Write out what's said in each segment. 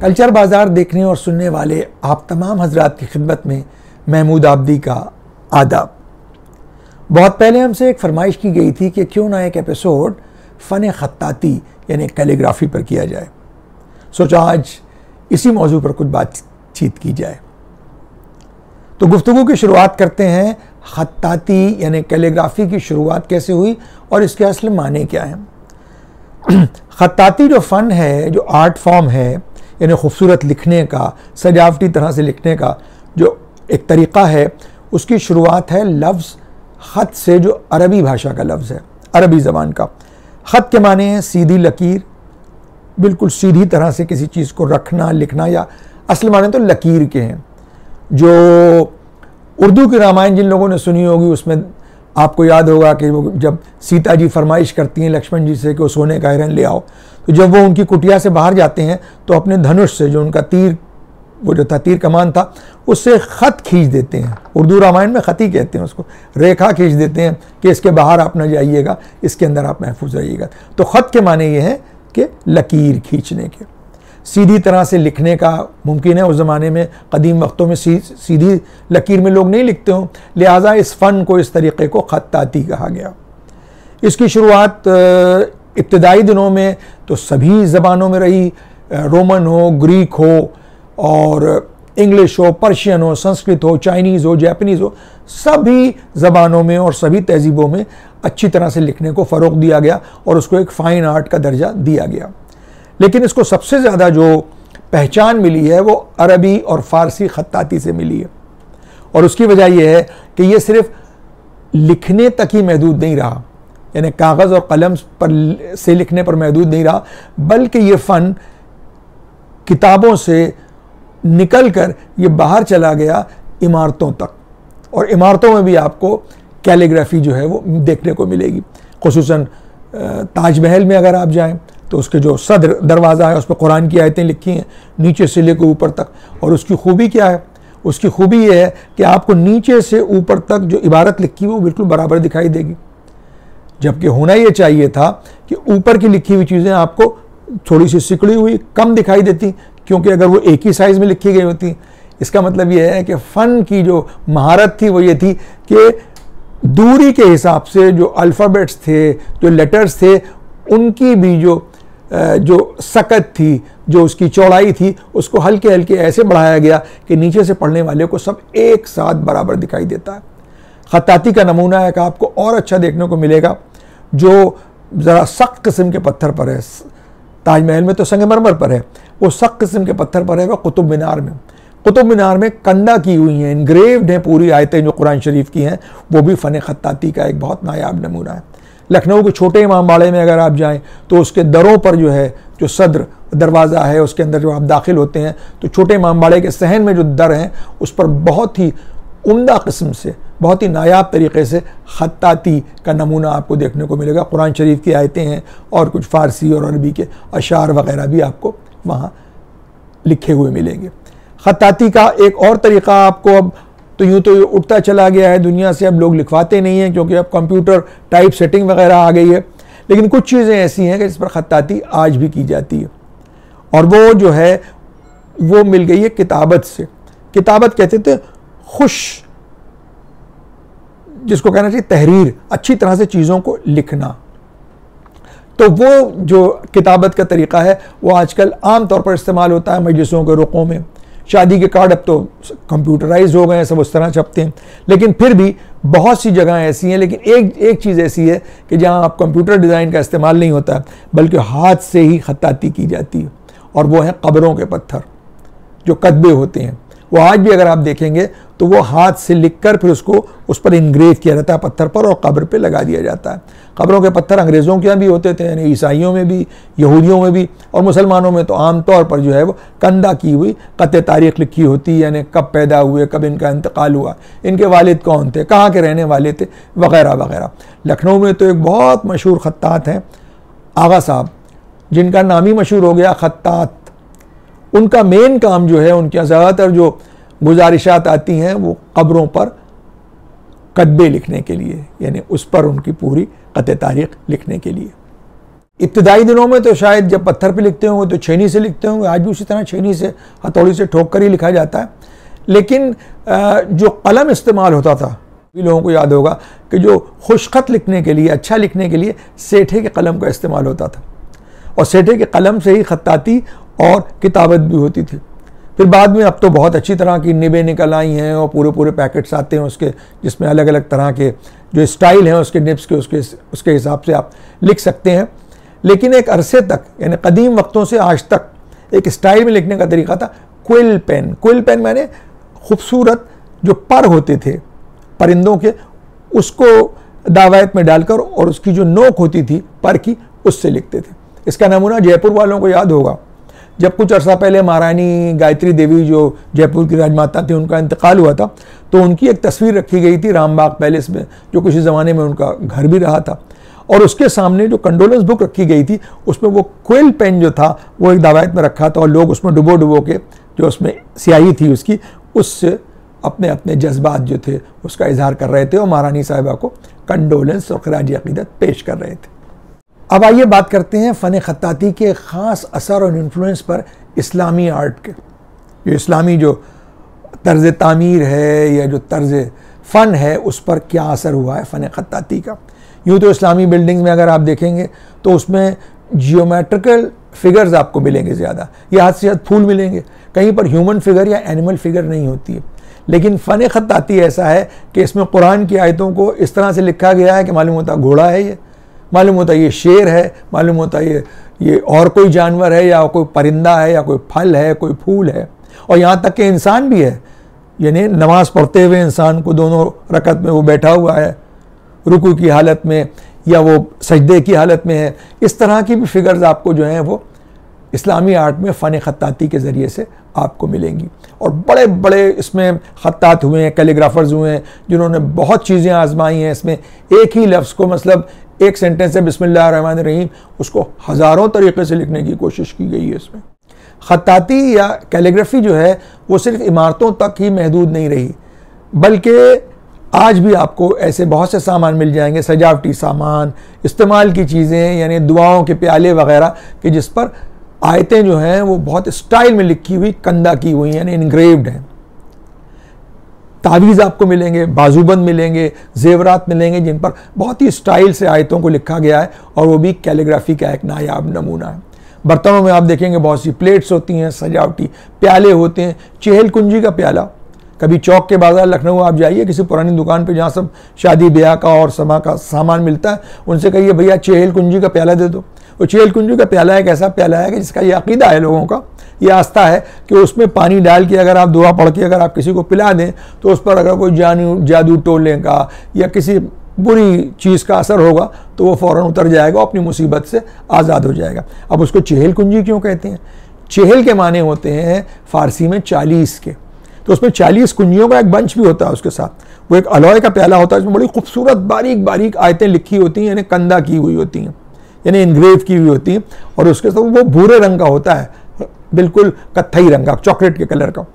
Culture बाज़ार देखने और सुनने वाले आप तमाम हजरात की खिदमत में महमूद आबदी का आदाब। बहुत पहले हमसे एक फरमाइश की गई थी कि क्यों ना एक एपिसोड फ़न ख़त्ताती, यानी कैलीग्राफी पर किया जाए। सोचा आज इसी मौजू पर कुछ बातचीत की जाए। तो गुफ्तु की शुरुआत करते हैं, ख़त्ताती, यानी कैलीग्राफी की शुरुआत कैसे हुई और इसके असल माने क्या हैं। ख़त्ताती जो फ़न है, जो आर्ट फॉर्म है यानी खूबसूरत लिखने का, सजावटी तरह से लिखने का जो एक तरीक़ा है, उसकी शुरुआत है लफ्ज़, ख़त से जो अरबी भाषा का लफ्ज़ है, अरबी ज़बान का। ख़त के माने हैं सीधी लकीर, बिल्कुल सीधी तरह से किसी चीज़ को रखना, लिखना या असल माने तो लकीर के हैं। जो उर्दू की रामायण जिन लोगों ने सुनी होगी, उसमें आपको याद होगा कि वो जब सीता जी फरमाइश करती हैं लक्ष्मण जी से कि वो सोने का हिरन ले आओ तो जब वो उनकी कुटिया से बाहर जाते हैं तो अपने धनुष से जो उनका तीर, वो जो था तीर कमान था, उससे ख़त खींच देते हैं। उर्दू रामायण में ख़त ही कहते हैं उसको। रेखा खींच देते हैं कि इसके बाहर आप न जाइएगा, इसके अंदर आप महफूज रहिएगा। तो ख़त के माने ये हैं कि लकीर खींचने के। सीधी तरह से लिखने का मुमकिन है। उस ज़माने में कदीम वक्तों में सी, सीधी लकीर में लोग नहीं लिखते हों। लिहाजा इस फ़न को इस तरीक़े को ख़त्ताती कहा गया। इसकी शुरुआत इब्तदाई दिनों में तो सभी ज़बानों में रही। रोमन हो ग्रीक हो और इंग्लिश हो पर्शियन हो संस्कृत हो चाइनीज़ हो जैपनीज़ हो सभी ज़बानों में और सभी तहजीबों में अच्छी तरह से लिखने को फ़रोग दिया गया और उसको एक फ़ाइन आर्ट का दर्जा दिया गया। लेकिन इसको सबसे ज़्यादा जो पहचान मिली है वो अरबी और फ़ारसी ख़त्ताती से मिली है। और उसकी वजह यह है कि ये सिर्फ़ लिखने तक ही महदूद नहीं रहा। यानी कागज़ और कलम पर से लिखने पर महदूद नहीं रहा, बल्कि ये फ़न किताबों से निकल कर ये बाहर चला गया इमारतों तक। और इमारतों में भी आपको कैलीग्राफी जो है वो देखने को मिलेगी। खसूस ताजमहल में अगर आप जाएँ तो उसके जो सदर दरवाज़ा है उस पर कुरान की आयतें लिखी हैं, नीचे से लेकर ऊपर तक। और उसकी खूबी क्या है? उसकी खूबी यह है कि आपको नीचे से ऊपर तक जो इबारत लिखी हुई वो बिल्कुल बराबर दिखाई देगी। जबकि होना ये चाहिए था कि ऊपर की लिखी हुई चीज़ें आपको थोड़ी सी सिकड़ी हुई, कम दिखाई देती, क्योंकि अगर वो एक ही साइज़ में लिखी गई होती। इसका मतलब ये है कि फ़न की जो महारत थी, वो ये थी कि दूरी के हिसाब से जो अल्फ़ाबेट्स थे, जो लेटर्स थे, उनकी भी जो जो सकत थी, जो उसकी चौड़ाई थी, उसको हल्के हल्के ऐसे बढ़ाया गया कि नीचे से पढ़ने वाले को सब एक साथ बराबर दिखाई देता। है ख़त्ताती का नमूना है कि आपको और अच्छा देखने को मिलेगा, जो ज़रा सख्त किस्म के पत्थर पर है। ताजमहल में तो संगमरमर पर है। वो सख्त किस्म के पत्थर पर है वह कुतुब मीनार में। कुतुब मीनार में कंदा की हुई हैं इनग्रेव्ड हैं पूरी आयतें जो कुरान शरीफ की हैं, वो भी फ़न ख़त्ताती का एक बहुत नायाब नमूना है। लखनऊ के छोटे इमाम बाड़े में अगर आप जाएँ तो उसके दरों पर जो है, जो सदर दरवाज़ा है, उसके अंदर जो आप दाखिल होते हैं तो छोटे इमाम बाड़े के सहन में जो दर हैं, उस पर बहुत ही उम्दा किस्म से, बहुत ही नायाब तरीके से ख़त्ताती का नमूना आपको देखने को मिलेगा। कुरान शरीफ की आयतें हैं और कुछ फ़ारसी और अरबी के अशार वगैरह भी आपको वहाँ लिखे हुए मिलेंगे। ख़त्ताती का एक और तरीक़ा आपको अब तो यूँ तो उठता चला गया है दुनिया से, अब लोग लिखवाते नहीं हैं क्योंकि अब कंप्यूटर टाइप सेटिंग वगैरह आ गई है। लेकिन कुछ चीज़ें ऐसी हैं कि जिस पर ख़त्ताती आज भी की जाती है। और वो जो है, वो मिल गई है किताबत से। किताबत कहते थे खुश, जिसको कहना चाहिए तहरीर, अच्छी तरह से चीज़ों को लिखना। तो वो जो किताबत का तरीक़ा है, वो आजकल आम तौर पर इस्तेमाल होता है मजलिसों के रुकों में। शादी के कार्ड अब तो कंप्यूटराइज हो गए हैं, सब उस तरह छपते हैं। लेकिन फिर भी बहुत सी जगह ऐसी हैं, लेकिन एक एक चीज़ ऐसी है कि जहाँ आप कंप्यूटर डिज़ाइन का इस्तेमाल नहीं होता, बल्कि हाथ से ही खताती की जाती है, और वो है कब्रों के पत्थर, जो कदबे होते हैं। वो आज भी अगर आप देखेंगे तो वो हाथ से लिख कर फिर उसको उस पर इंग्रेव किया जाता है पत्थर पर और कब्र पे लगा दिया जाता है। कब्रों के पत्थर अंग्रेज़ों के यहाँ भी होते थे, यानी ईसाइयों में भी, यहूदियों में भी और मुसलमानों में तो आम तौर पर जो है वो कंधा की हुई कत तारीख लिखी होती यानी कब पैदा हुए, कब इनका इंतकाल हुआ, इनके वालिद कौन थे, कहाँ के रहने वाले थे, वगैरह वगैरह। लखनऊ में तो एक बहुत मशहूर ख़त्तात हैं, आगा साहब, जिनका नाम ही मशहूर हो गया ख़त्तात। उनका मेन काम जो है, उनके यहाँ ज़्यादातर जो गुजारिशात आती हैं, वो कब्रों पर कदबे लिखने के लिए, यानी उस पर उनकी पूरी कत तारीख लिखने के लिए। इब्तदाई दिनों में तो शायद जब पत्थर पे लिखते होंगे तो छेनी से लिखते होंगे, आज भी उसी तरह छेनी से, हथौड़ी से ठोक कर ही लिखा जाता है। लेकिन जो कलम इस्तेमाल होता था, भी लोगों को याद होगा कि जो खुशखत लिखने के लिए अच्छा लिखने के लिए, सेठे के कलम का इस्तेमाल होता था। और सेठे के कलम से ही खत्ताती और किताबत भी होती थी। फिर बाद में अब तो बहुत अच्छी तरह की निबे निकल आई हैं और पूरे पूरे पैकेट्स आते हैं उसके, जिसमें अलग अलग तरह के जो स्टाइल हैं उसके निब्स के, उसके उसके हिसाब से आप लिख सकते हैं। लेकिन एक अरसे तक, यानी कदीम वक्तों से आज तक एक स्टाइल में लिखने का तरीका था, क्विल पेन। क्विल पेन मैंने खूबसूरत जो पर होते थे, परिंदों के, उसको दावायत में डालकर और उसकी जो नोक होती थी, पर की, उससे लिखते थे। इसका नमूना जयपुर वालों को याद होगा। जब कुछ अर्सा पहले महारानी गायत्री देवी जो जयपुर की राजमाता थी, उनका इंतकाल हुआ था तो उनकी एक तस्वीर रखी गई थी रामबाग पैलेस में, जो कुछ ज़माने में उनका घर भी रहा था। और उसके सामने जो कंडोलेंस बुक रखी गई थी, उसमें वो क्विल पेन जो था, वो एक दावायत में रखा था और लोग उसमें डुबो डुबो के, जो उसमें स्याही थी उसकी उससे अपने अपने जज्बात जो थे, उसका इजहार कर रहे थे और महारानी साहिबा को कंडोलेंस और खराज अकीदत पेश कर रहे थे। अब आइए बात करते हैं फ़न ख़त्ताती के ख़ास असर और इन्फ्लुएंस पर इस्लामी आर्ट के। जो इस्लामी जो तर्ज तामीर है या जो तर्ज फ़न है, उस पर क्या असर हुआ है फ़न ख़त्ताती का? यूँ तो इस्लामी बिल्डिंग में अगर आप देखेंगे तो उसमें जियोमेट्रिकल फिगर्स आपको मिलेंगे ज़्यादा। या हद से हद फूल मिलेंगे। कहीं पर ह्यूमन फिगर या एनिमल फिगर नहीं होती है। लेकिन फ़न ख़त्ताती ऐसा है कि इसमें कुरान की आयतों को इस तरह से लिखा गया है कि मालूम होता घोड़ा है ये। मालूम होता है ये शेर है, मालूम होता है ये ये और कोई जानवर है, या कोई परिंदा है, या कोई फल है, कोई फूल है। और यहाँ तक के इंसान भी है। यानी नमाज़ पढ़ते हुए इंसान को दोनों रकत में वो बैठा हुआ है। रुकू की हालत में या वो सजदे की हालत में है। इस तरह की भी फिगर्स आपको जो हैं वो इस्लामी आर्ट में फ़न ख़त्ताती के ज़रिए से आपको मिलेंगी। और बड़े बड़े इसमें ख़त्तात हुए हैं, कैलीग्राफर्स हुए हैं, जिन्होंने बहुत चीज़ें आजमाई हैं। इसमें एक ही लफ्ज़ को मतलब एक सेंटेंस है, बिस्मिल्लाह रहीम, उसको हज़ारों तरीके से लिखने की कोशिश की गई है इसमें। ख़त्ताती या कैलीग्राफी जो है, वो सिर्फ़ इमारतों तक ही महदूद नहीं रही, बल्कि आज भी आपको ऐसे बहुत से सामान मिल जाएँगे, सजावटी सामान, इस्तेमाल की चीज़ें, यानी दुआओं के प्याले वगैरह, कि जिस पर आयतें जो हैं, वो बहुत स्टाइल में लिखी हुई, कंदा की हुई यानी इनग्रेव्ड हैं। तावीज़ आपको मिलेंगे, बाजूबंद मिलेंगे, जेवरात मिलेंगे, जिन पर बहुत ही स्टाइल से आयतों को लिखा गया है, और वो भी कैलीग्राफी का एक नायाब नमूना है। बर्तनों में आप देखेंगे, बहुत सी प्लेट्स होती हैं, सजावटी प्याले होते हैं, चहल कुंजी का प्याला। कभी चौक के बाज़ार, लखनऊ, आप जाइए, किसी पुरानी दुकान पे जहाँ सब शादी ब्याह का और समा का सामान मिलता है, उनसे कहिए, भैया, चहल कुंजी का प्याला दे दो। वो चेहल कुंजी का प्याला एक ऐसा प्याला है कि जिसका ये अकीदा है लोगों का, ये आस्था है कि उसमें पानी डाल के अगर आप दुआ पढ़ के अगर आप किसी को पिला दें तो उस पर अगर कोई जानू, जादू टोलने का या किसी बुरी चीज़ का असर होगा तो वो फ़ौर उतर जाएगा अपनी मुसीबत से आज़ाद हो जाएगा। अब उसको चेहल कुंजी क्यों कहते हैं? चेहल के माने होते हैं फ़ारसी में चालीस के। तो उसमें चालीस कुंजियों का एक बंच भी होता है उसके साथ। वो एक अलॉय का प्याला होता है, उसमें बड़ी खूबसूरत बारीक बारीक आयतें लिखी होती हैं, यानी कंधा की हुई होती हैं। यानी इनग्रेव की हुई होती हैं और उसके साथ वो भूरे रंग का होता है, बिल्कुल कत्थई रंग का चॉकलेट के कलर का।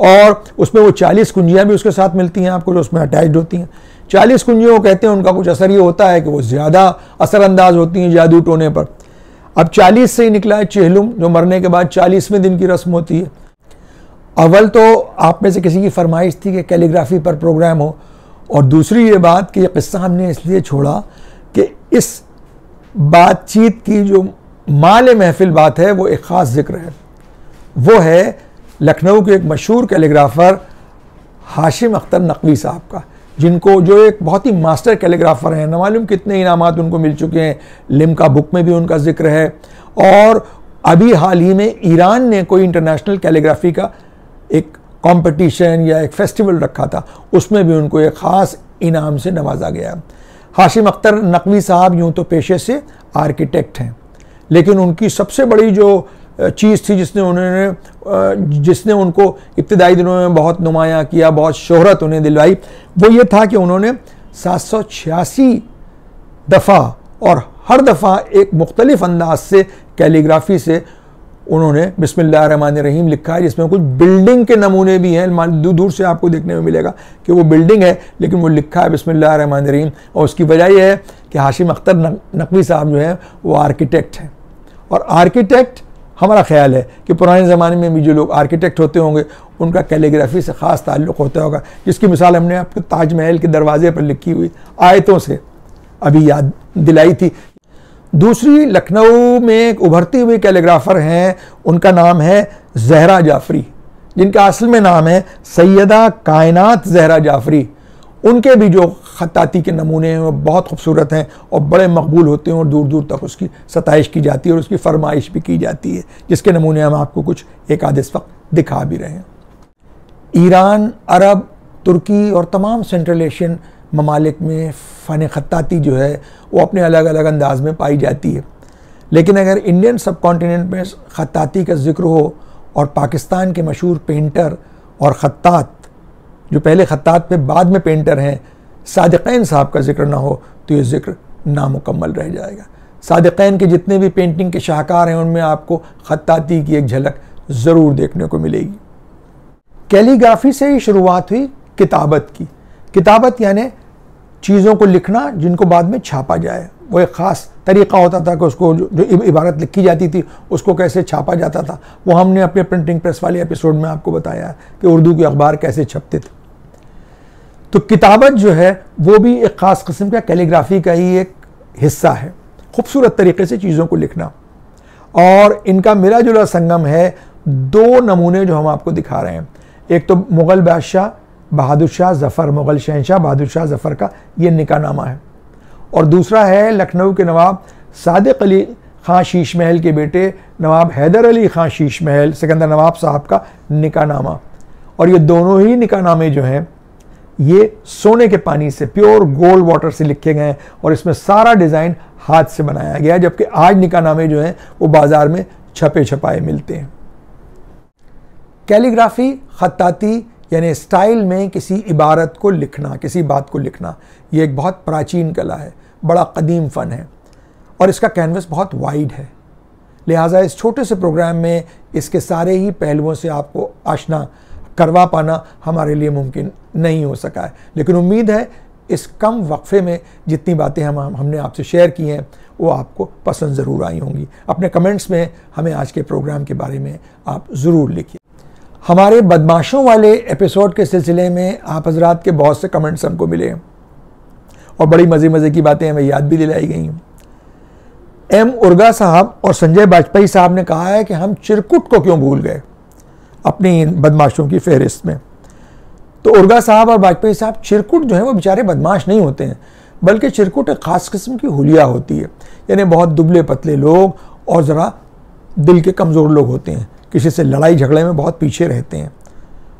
और उसमें वो चालीस कुंजियाँ भी उसके साथ मिलती हैं आपको जो उसमें अटैच्ड होती हैं। चालीस कुंजियों को कहते हैं, उनका कुछ असर ये होता है कि वो ज़्यादा असरअंदाज होती हैं जादू टोने पर। अब चालीस से ही निकला है चेहलुम, जो मरने के बाद चालीसवें दिन की रस्म होती है। अव्वल तो आप में से किसी की फरमाइश थी कि कैलीग्राफी पर प्रोग्राम हो, और दूसरी ये बात कि यह किस्सा हमने इसलिए छोड़ा कि इस बातचीत की जो माल महफिल बात है, वो एक ख़ास ज़िक्र है। वो है लखनऊ के एक मशहूर कैलीग्राफर हाशिम अख्तर नकवी साहब का, जिनको जो एक बहुत ही मास्टर कैलीग्राफर हैं, न मालूम कितने इनाम उनको मिल चुके हैं, लिमका बुक में भी उनका ज़िक्र है। और अभी हाल ही में ईरान ने कोई इंटरनेशनल कैलीग्राफी का एक कंपटीशन या एक फेस्टिवल रखा था, उसमें भी उनको एक ख़ास इनाम से नवाजा गया। हाशिम अख्तर नकवी साहब यूँ तो पेशे से आर्किटेक्ट हैं। लेकिन उनकी सबसे बड़ी जो चीज़ थी जिसने उन्होंने जिसने उनको इब्तदाई दिनों में बहुत नुमाया किया, बहुत शोहरत उन्हें दिलवाई, वो ये था कि उन्होंने सात सौ छियासी दफ़ा और हर दफ़ा एक मुख्तलिफ़ अंदाज से, कैलीग्राफी से उन्होंने बिस्मिल्लाहमान रहीम लिखा है, जिसमें कुछ बिल्डिंग के नमूने भी हैं। दूर दूर से आपको देखने में मिलेगा कि वो बिल्डिंग है, लेकिन वो लिखा है बिस्मिल्लाहमान रहीम और उसकी वजह यह है कि हाशिम अख्तर नकवी साहब जो हैं, वो आर्किटेक्ट हैं। और आर्किटेक्ट, हमारा ख्याल है कि पुराने ज़माने में भी जो लोग आर्किटेक्ट होते होंगे, उनका कैलीग्राफी से ख़ास ताल्लुक़ होता होगा। जिसकी मिसाल हमने आपको ताजमहल के दरवाजे पर लिखी हुई आयतों से अभी याद दिलाई थी दूसरी लखनऊ में उभरती हुई कैलीग्राफर हैं, उनका नाम है जहरा जाफरी। जिनका असल में नाम है सैदा कायनात जहरा जाफरी। उनके भी जो ख़त्ताती के नमूने हैं, वो बहुत खूबसूरत हैं और बड़े मकबूल होते हैं और दूर दूर तक उसकी सतश की जाती है और उसकी फरमाइश भी की जाती है, जिसके नमूने हम आपको कुछ एक आधे वक्त दिखा भी रहे हैं। ईरान, अरब, तुर्की और तमाम सेंट्रल एशियन ममालिक में फ़न ख़त्ताती जो है, वो अपने अलग अलग अंदाज में पाई जाती है। लेकिन अगर इंडियन सब कॉन्टीनेंट में ख़त्ताती का ज़िक्र हो और पाकिस्तान के मशहूर पेंटर और ख़त्तात, जो पहले ख़त्तात पे बाद में पेंटर हैं, सादक़ैन साहब का ज़िक्र ना हो तो ये ज़िक्र नामुकम्मल रह जाएगा। सादक़ैन के जितने भी पेंटिंग के शाहकार हैं, उनमें आपको ख़त्ताती की एक झलक ज़रूर देखने को मिलेगी। कैलीग्राफी से ही शुरुआत हुई किताबत की। किताबत यानी चीज़ों को लिखना जिनको बाद में छापा जाए। वो एक ख़ास तरीक़ा होता था कि उसको जो, जो इबारत लिखी जाती थी उसको कैसे छापा जाता था। वो हमने अपने प्रिंटिंग प्रेस वाले एपिसोड में आपको बताया कि उर्दू के अखबार कैसे छपते थे। तो किताबत जो है वो भी एक ख़ास किस्म का कैलीग्राफी का ही एक हिस्सा है। खूबसूरत तरीके से चीज़ों को लिखना। और इनका मिला जुला संगम है दो नमूने जो हम आपको दिखा रहे हैं। एक तो मुग़ल बादशाह बहादुर शाह ज़फ़र, मुग़ल शहनशाह बहादुर शाह ज़फ़र का ये निकानामा है। और दूसरा है लखनऊ के नवाब सादिक अली खां शीश महल के बेटे, नवाब हैदर अली खां शीश महल सिकंदर नवाब साहब का निकानामा और ये दोनों ही निकानामे जो हैं, ये सोने के पानी से, प्योर गोल्ड वाटर से लिखे गए हैं और इसमें सारा डिज़ाइन हाथ से बनाया गया है, जबकि आज निकानामे जो हैं, वो बाज़ार में छपे छपाए मिलते हैं। कैलीग्राफी, ख़त्ताती यानी स्टाइल में किसी इबारत को लिखना, किसी बात को लिखना, ये एक बहुत प्राचीन कला है, बड़ा कदीम फ़न है। और इसका कैनवस बहुत वाइड है। लिहाजा इस छोटे से प्रोग्राम में इसके सारे ही पहलुओं से आपको आशना करवा पाना हमारे लिए मुमकिन नहीं हो सका है। लेकिन उम्मीद है इस कम वक्फे में जितनी बातें हम हमने आपसे शेयर की हैं, वो आपको पसंद ज़रूर आई होंगी। अपने कमेंट्स में हमें आज के प्रोग्राम के बारे में आप ज़रूर लिखिए। हमारे बदमाशों वाले एपिसोड के सिलसिले में आप हजरात के बहुत से कमेंट्स हमको मिले। और बड़ी मज़े मज़े की बातें हमें याद भी दिलाई गई। एम उर्गा साहब और संजय वाजपेयी साहब ने कहा है कि हम चिरकुट को क्यों भूल गए अपनी बदमाशों की फहरिस्त में। तो उर्गा साहब और वाजपेयी साहब चिरकुट जो है वो बेचारे बदमाश नहीं होते हैं, बल्कि चिरकुट एक ख़ास किस्म की हुलिया होती है। यानी बहुत दुबले पतले लोग और ज़रा दिल के कमज़ोर लोग होते हैं। किसी से लड़ाई झगड़े में बहुत पीछे रहते हैं।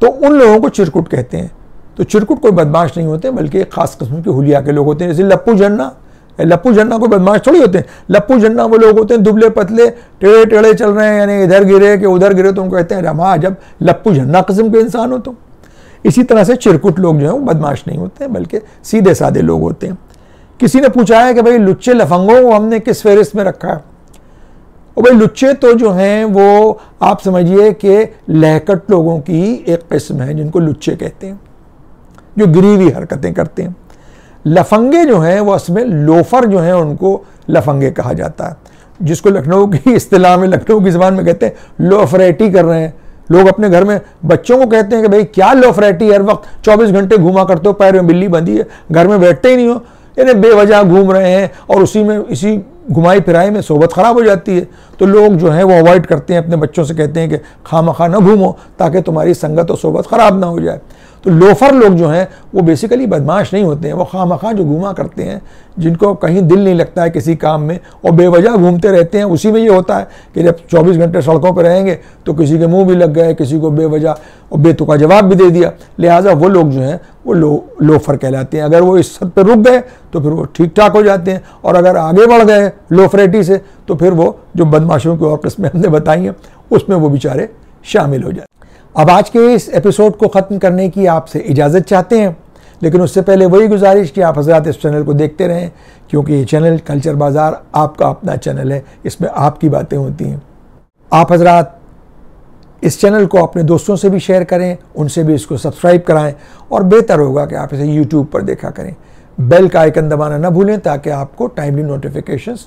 तो उन लोगों को चिरकुट कहते हैं। तो चिरकुट कोई बदमाश नहीं होते, बल्कि एक ख़ास किस्म की हुलिया के लोग होते हैं। जैसे लप्पू झन्ना लप्पू झन्ना कोई बदमाश थोड़ी होते हैं। लप्पू झन्ना वो लोग होते हैं, दुबले पतले, टेढ़े टेढ़े चल रहे हैं, यानी इधर गिरे कि उधर गिरे तो उनको कहते हैं, रमा, जब लप्पू झन्ना किस्म के इंसान हो तो इसी तरह से चिरकुट लोग जो हैं, वो बदमाश नहीं होते बल्कि सीधे साधे लोग होते हैं। किसी ने पूछा है कि भाई, लुच्चे लफंगों को हमने किस फहरिस्त में रखा है? और भाई लुच्चे तो जो हैं, वो आप समझिए कि लहकट लोगों की एक किस्म है जिनको लुच्चे कहते हैं, जो गिरी हुई हरकतें करते हैं। लफंगे जो हैं, वो असमें लोफर जो हैं, उनको लफंगे कहा जाता है, जिसको लखनऊ की इस्तेलाह में, लखनऊ की ज़बान में कहते हैं, लोफरेटी कर रहे हैं। लोग अपने घर में बच्चों को कहते हैं कि भाई, क्या लोफरेटी हर वक्त? 24 घंटे घूमा करते हो, पैर में बिल्ली बंधी है, घर में बैठते ही नहीं हो यानी बेवजह घूम रहे हैं और उसी में, इसी घुमाई फिराई में सोबत ख़राब हो जाती है। तो लोग जो हैं वो अवॉइड करते हैं, अपने बच्चों से कहते हैं कि खाम खा ना घूमो ताकि तुम्हारी संगत और सोबत ख़राब ना हो जाए। तो लोफर लोग जो हैं, वो बेसिकली बदमाश नहीं होते हैं, वो खाम खा जो घूमा करते हैं, जिनको कहीं दिल नहीं लगता है किसी काम में, और बेवजह घूमते रहते हैं, उसी में ये होता है कि जब 24 घंटे सड़कों पर रहेंगे तो किसी के मुँह भी लग गए, किसी को बेवजह, और बेतुका जवाब भी दे दिया। लिहाजा वो लोग जो हैं, वो लो, लोफर कहलाते हैं। अगर वो इस हद पर रुक गए तो फिर वो ठीक ठाक हो जाते हैं, और अगर आगे बढ़ गए लोफरेटी से तो फिर वो जो बदमाशों की और किस्में हमने बताई हैं, उसमें वो बेचारे शामिल हो जाए अब आज के इस एपिसोड को ख़त्म करने की आपसे इजाज़त चाहते हैं लेकिन उससे पहले वही गुजारिश कि आप हजरात इस चैनल को देखते रहें क्योंकि ये चैनल कल्चर बाज़ार आपका अपना चैनल है इसमें आपकी बातें होती हैं। आप हजरात इस चैनल को अपने दोस्तों से भी शेयर करें उनसे भी इसको सब्सक्राइब कराएँ और बेहतर होगा कि आप इसे यूट्यूब पर देखा करें। बेल का आइकन दबाना ना भूलें ताकि आपको टाइमली नोटिफिकेशंस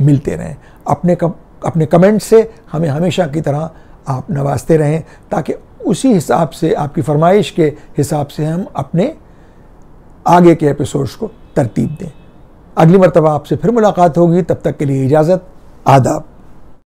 मिलते रहें। अपने कम, अपने कमेंट से हमें हमेशा की तरह आप नवाजते रहें, ताकि उसी हिसाब से, आपकी फरमाइश के हिसाब से हम अपने आगे के एपिसोड्स को तरतीब दें। अगली मरतबा आपसे फिर मुलाकात होगी। तब तक के लिए इजाज़त, आदाब।